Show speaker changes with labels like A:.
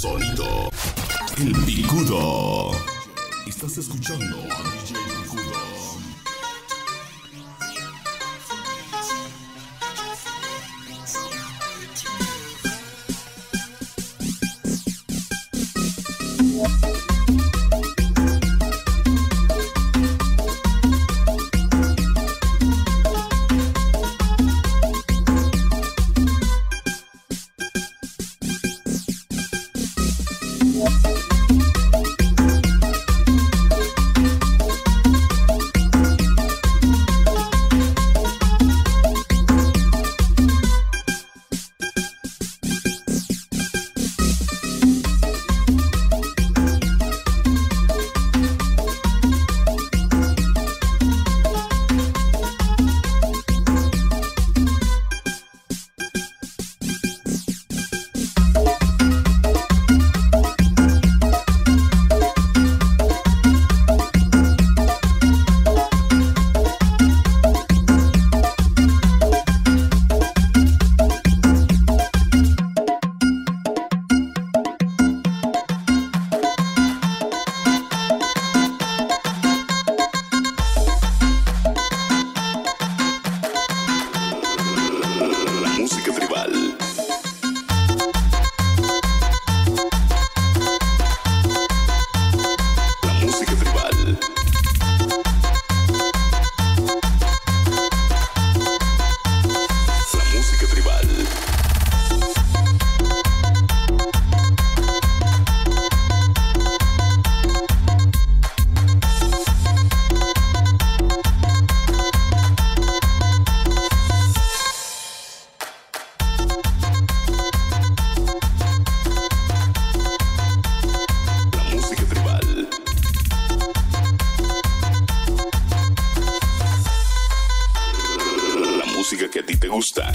A: Sonido El Picudo. Estás escuchando a DJ Picudo. Augusta.